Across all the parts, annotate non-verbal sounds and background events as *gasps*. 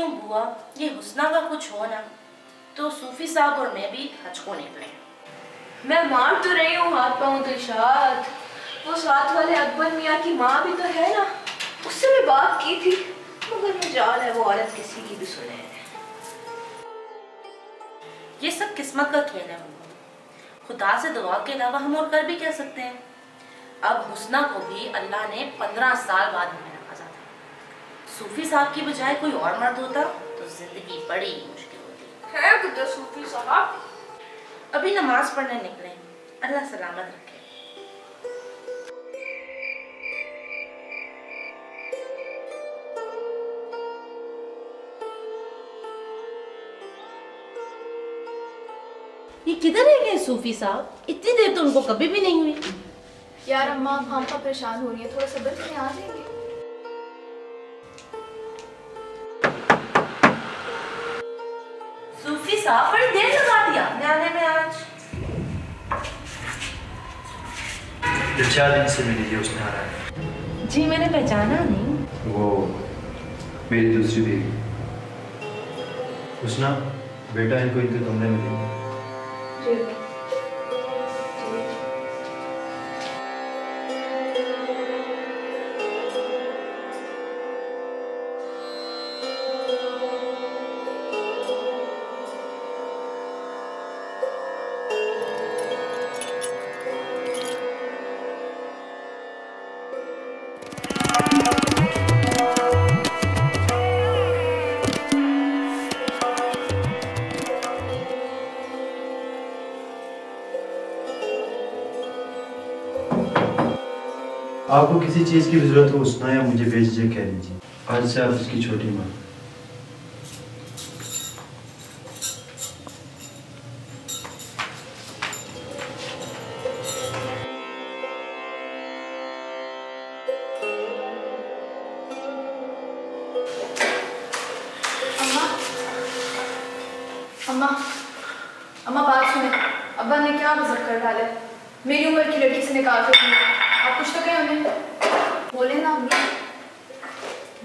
बुआ, ये हुस्ना का कुछ हो ना तो सूफी साहब और मैं भी हज को निकले। मैं मार तो रही हूँ हाथ पाँव दिलशाद वो साथ वाले अकबर मियाँ की माँ भी तो है ना, उससे भी बात की थी, मगर मजाल है, वो औरत किसी की भी सुने। ये सब किस्मत का खेल है खुदा से दुआ के अलावा हम और कर भी कह सकते हैं? अब हुसना को भी अल्लाह ने पंद्रह साल बाद था सूफी साहब की बजाय कोई और मर्द होता तो ज़िंदगी बड़ी मुश्किल होती। है सूफी साहब। अभी नमाज़ पढ़ने निकले अल्लाह सलामत रखे। ये किधर है गए सूफी साहब? इतनी देर तो उनको कभी भी नहीं हुई। यार अम्मा हम परेशान हो रही है थोड़ा सब्र से आ जाएँगे। दिलशाद से मिली उसने आ रहा है। जी मैंने पहचाना नहीं। वो मेरी दूसरी बीवी उसना बेटा इनको इनके कमरे में दे। आपको किसी चीज़ की ज़रूरत हो उसना या मुझे भेज दीजिए कह दीजिए। आज से आप उसकी छोटी माँ। अम्मा। अम्मा। बात सुने। अब्बा ने क्या गजब कर डाला? मेरी उम्र की लड़की से निकाल कर आप कुछ तो कहे उन्हें बोले ना अम्मा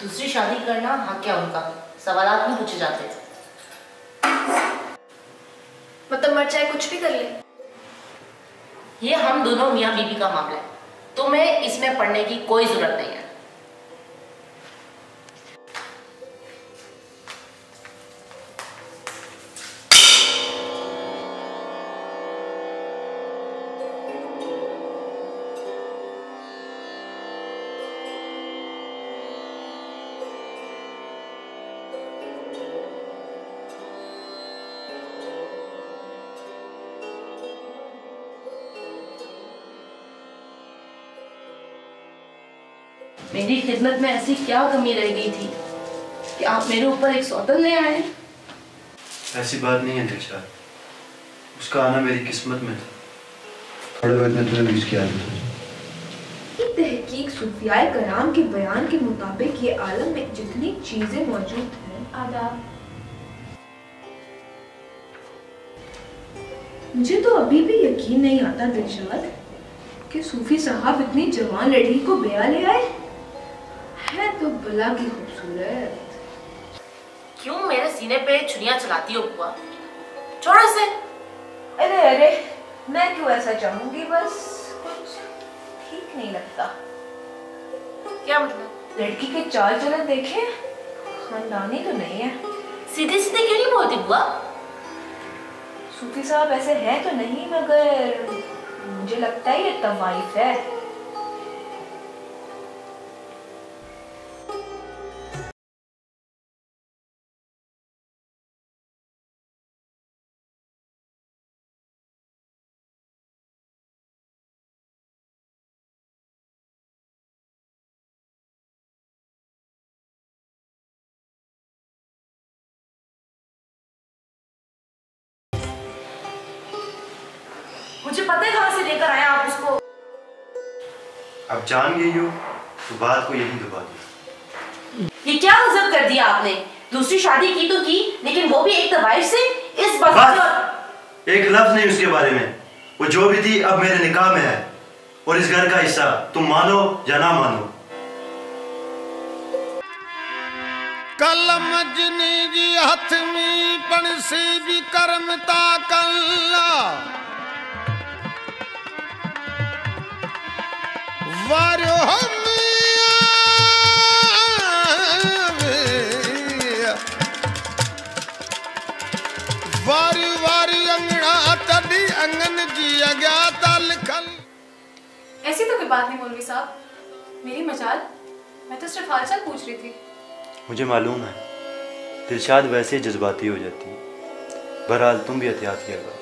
दूसरी शादी करना हक क्या उनका? सवाल नहीं पूछे जाते। मतलब मर चाहे कुछ भी कर ले। ये हम दोनों मियाँ बीबी का मामला है। तुम्हें इसमें पढ़ने की कोई ज़रूरत नहीं है। मेरी खिदमत में ऐसी क्या कमी रह गई थी कि आप मेरे ऊपर एक सौतन ले आए? ऐसी बात नहीं है दिलशाद उसका आना मेरी किस्मत में था। थोड़े वक्त में तुम्हें मिस किया। तहकीक सूफियाए कराम के बयान के मुताबिक ये आलम में जितनी चीज़ें मौजूद हैं आदाब। मुझे तो अभी भी यकीन नहीं आता दिलशाद कि सूफी साहब इतनी जवान लड़की को ब्याह ले आए। है तो बला की खूबसूरत। क्यों मेरे सीने पे छुरियाँ चलाती हो बुआ? छोड़ो इसे। अरे अरे मैं क्यों ऐसा चाहूँगी? बस कुछ ठीक नहीं लगता। क्या मतलब? लड़की के चाल चलन देखे खानदानी तो नहीं है। सीधे सीधे क्यों नहीं बोलती बुआ? सूफी साहब ऐसे हैं तो नहीं मगर मुझे लगता है ये तवाइफ है। मुझे पता है कहाँ से लेकर आया आप उसको। अब जान गई हो तो बात को यही दबा दिया। ये क्या गजब कर दिया आपने? दूसरी शादी की तो की लेकिन वो भी एक तवाइफ से इस बस बात एक लफ्ज नहीं उसके बारे में। वो जो भी थी अब मेरे निकाह में है। और इस घर का हिस्सा तुम मानो या ना मानो। कलम जिनी जी हथ में पणसी भी करमता कल्ला। ऐसी तो कोई बात नहीं मौलवी साहब। मेरी मजाल। मैं तो सिर्फ़ हालचाल पूछ रही थी। मुझे मालूम है दिलशाद वैसे जज्बाती हो जाती है। बहरहाल तुम भी एहतियात किया करो।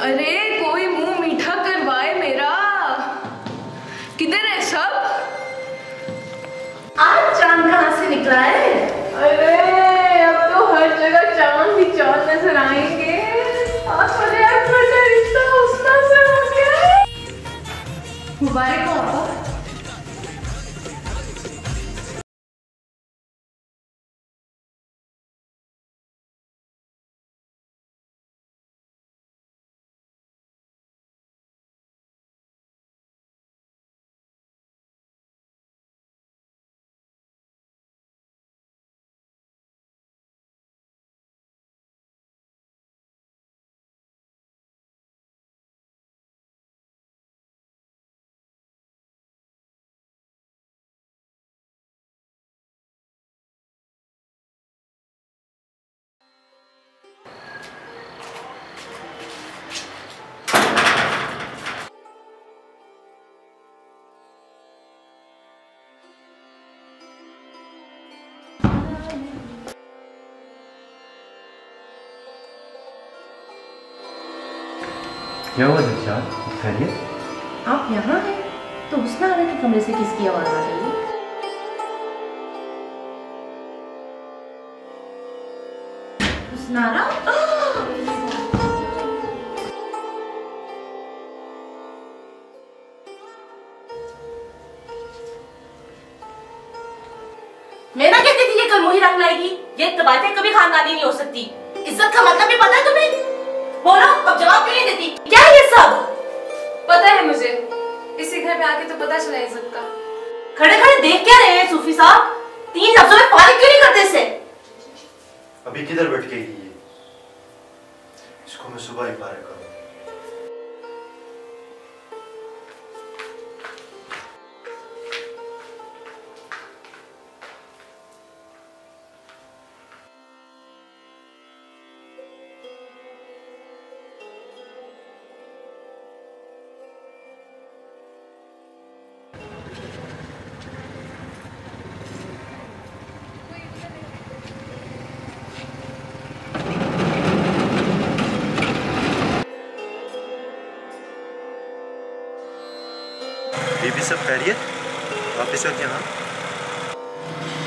अरे कोई मुँह मीठा करवाए मेरा। किधर है सब? आज चाँद कहाँ से निकला है? अरे अब तो हर जगह चाँद ही चाँद नज़र आएँगे। मुबारक हो आपको क्या हुआ दिलशाद खैरियत? आप यहाँ हैं तो हुस्ना आने के कमरे से किसकी आवाज़ आ रही है? मैं ना कहती थी ये कल मुही रंग लाएगी। ये तबातें कभी खानदानी नहीं हो सकती। इज़्ज़त का मतलब भी पता है तुम्हें? बोलो, अब जवाब क्यों नहीं देती। क्या ये सब? पता है मुझे, इसी घर में आके तो पता चला इज़्ज़त का। खड़े खड़े देख क्या रहे हैं सूफी साहब? तीन लफ्जों में फारिग क्यों नहीं करते इसे? अभी किधर बैठ ये इसको मैं सुबह ही पारे करूँ बीबी सब खैरियत? वापस वक्त यहाँ।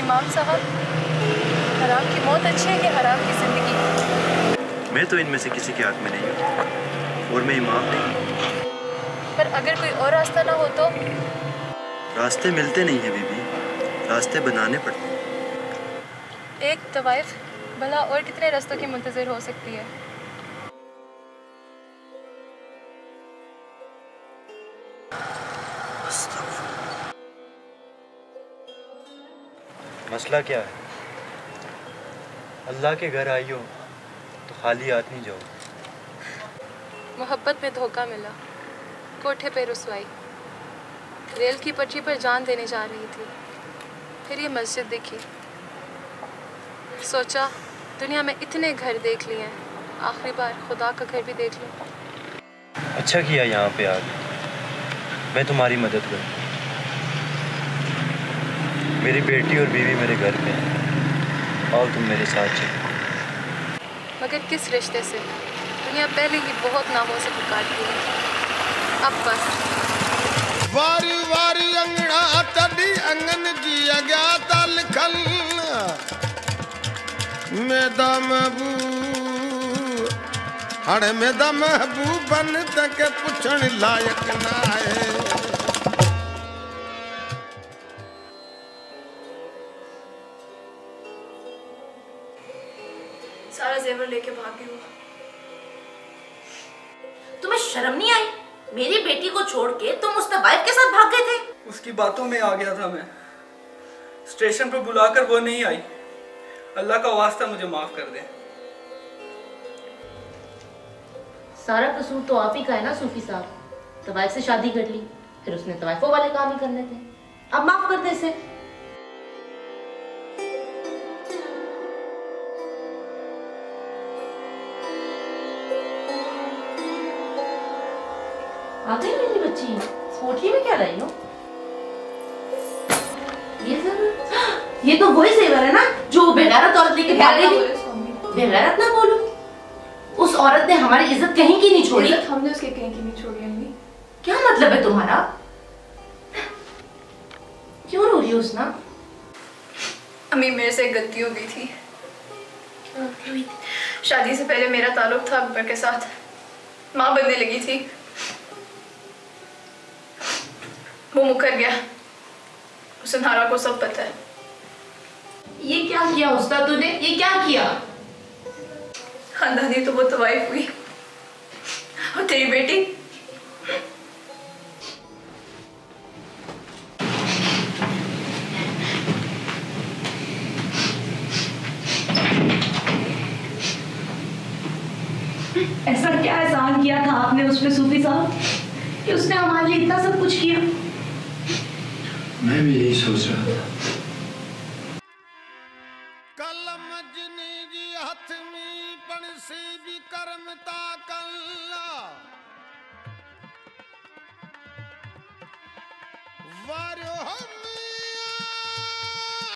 इमाम साहब हराम की मौत अच्छी है कि हराम की ज़िंदगी? मैं तो इनमें से किसी के हाथ में नहीं हूँ और मैं इमाम नहीं पर अगर कोई और रास्ता ना हो तो? रास्ते मिलते नहीं है बीबी। रास्ते बनाने पड़ते हैं। एक तवाइफ भला और कितने रास्तों की मुंतजर हो सकती है? मसला क्या है? अल्लाह के घर आई हो तो खाली हाथ नहीं जाओ। मोहब्बत में धोखा मिला। कोठे पे रसवाई। रेल की पटरी पर जान देने जा रही थी। फिर ये मस्जिद देखी। सोचा दुनिया में इतने घर देख लिए हैं। आखिरी बार खुदा का घर भी देख लूँ। अच्छा किया यहाँ पे आ गए मैं तुम्हारी मदद करूँ मेरी बेटी और बीवी मेरे घर पे हैं। और तुम मेरे साथ चलो। मगर किस रिश्ते से? दुनिया पहले ही बहुत नामों से पुकारती है। अब बस। वारी वारी अंगना तड़ी अंगन जी अज्ञाता लिखल मेदा महबूब हाणे मेदा महबूब बन तक पुछण लायक ना आहे शर्म नहीं आई? मेरी बेटी को छोड़ के तुम उस तबाइफ के साथ भाग गए थे। उसकी बातों में आ गया था मैं। स्टेशन पर बुलाकर वो नहीं आई। अल्लाह का वास्ता मुझे माफ़ कर दे। सारा कसूर तो आप ही का है ना सूफी साहब? तवाइफ से शादी कर ली फिर उसने तवाइफों वाले काम ही करने थे अब माफ़ कर दे इसे। गई मेरी बच्ची। स्पोर्टली में क्या लाई हो? ये *gasps* ये तो वही सेवर है ना जो बेगारत औरत लेके भाग गई थी। बेगैरत ना बोलो। उस औरत ने हमारी इज़्ज़त कहीं की नहीं छोड़ी। हमने उसके कहीं की नहीं छोड़ी अम्मी। क्या मतलब है तुम्हारा? क्यों रो रही हो उसना? अम्मी मेरे से गलती हो गई थी। शादी से पहले मेरा ताल्लुक था अकबर के साथ। माँ बनने लगी थी। वो मुकर गया। उसे नारा को सब पता है। ये क्या किया उस्ताद तूने? ये क्या किया? खानदानी तो वो तवाइफ हुई। और तेरी बेटी? ऐसा क्या एहसान किया था आपने उस पे सूफी साहब? कि उसने हमारे लिए इतना सब कुछ किया? मैं भी यही